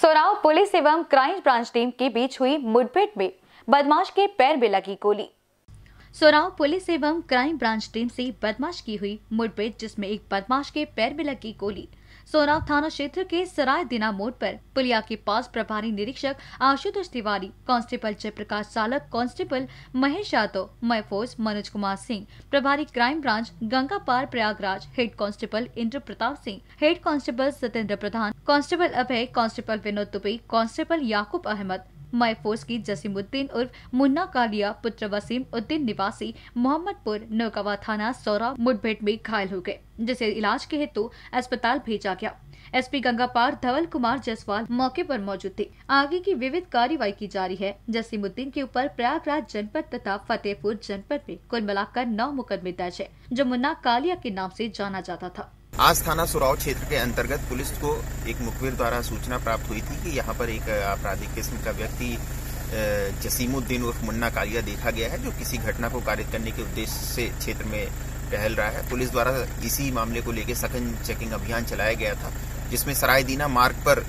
सोराव पुलिस एवं crime branch team के बीच हुई मुठभेड़ में बदमाश के पैर में लगी गोली। सोनाव पुलिस एवं क्राइम ब्रांच टीम से बदमाश की हुई मुठभेड़, जिसमें एक बदमाश के पैर में लगी गोली। सोनाव थाना क्षेत्र के सराय दिना मोड़ पर पुलिया के पास प्रभारी निरीक्षक आशुतोष तिवारी, कांस्टेबल जयप्रकाश चालक, कांस्टेबल महेश यादव महफोज मनोज कुमार सिंह, प्रभारी crime branch Gangapar Prayagraj, head constable Indra Pratap Singh, head constable Satyendra Pradhan, constable Abhay, constable Vinod Dubey, constable Yakub Ahmad मायफोर्स की जसीमुद्दीन उर्फ़ मुन्ना कालिया, पुत्र वसीम उद्दीन निवासी मोहम्मदपुर नौकवा थाना सौरा, मुठभेड़ में घायल हो गए, जिसे इलाज के हेतु अस्पताल भेजा गया। एसपी गंगापार धवल कुमार जायसवाल मौके पर मौजूद थे। आगे की विविध कार्यवाही की जा रही है। जसीमुद्दीन के ऊपर प्रयागराज जनपद तथा फतेहपुर जनपद में कुल मिलाकर नौ मुकदमे दर्ज है, जो मुन्ना कालिया के नाम से जाना जाता था। आज थाना सुराव क्षेत्र के अंतर्गत पुलिस को एक मुखबिर द्वारा सूचना प्राप्त हुई थी कि यहाँ पर एक आपराधिक किस्म का व्यक्ति जसीमुद्दीन उर्फ़ मुन्ना कालिया देखा गया है, जो किसी घटना को कारित करने के उद्देश्य से क्षेत्र में टहल रहा है। पुलिस द्वारा इसी मामले को लेकर सघन चेकिंग अभियान चलाया गया था, जिसमें सरायदीना मार्ग पर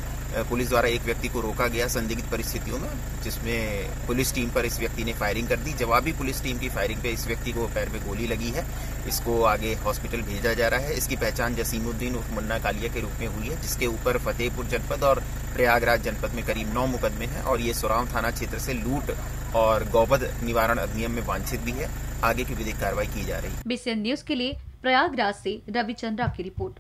पुलिस द्वारा एक व्यक्ति को रोका गया संदिग्ध परिस्थितियों में, जिसमें पुलिस टीम पर इस व्यक्ति ने फायरिंग कर दी। जवाबी पुलिस टीम की फायरिंग पे इस व्यक्ति को पैर में गोली लगी है। इसको आगे हॉस्पिटल भेजा जा रहा है। इसकी पहचान जसीमुद्दीन उर्फ़ मुन्ना कालिया के रूप में हुई है, जिसके ऊपर फतेहपुर जनपद और प्रयागराज जनपद में करीब नौ मुकदमे हैं और ये सोराव थाना क्षेत्र से लूट और गौबध निवारण अधिनियम में वांछित भी है। आगे की विधिक कार्रवाई की जा रही है। बीसीएन न्यूज़ के लिए प्रयागराज से रविचंद्रा की रिपोर्ट।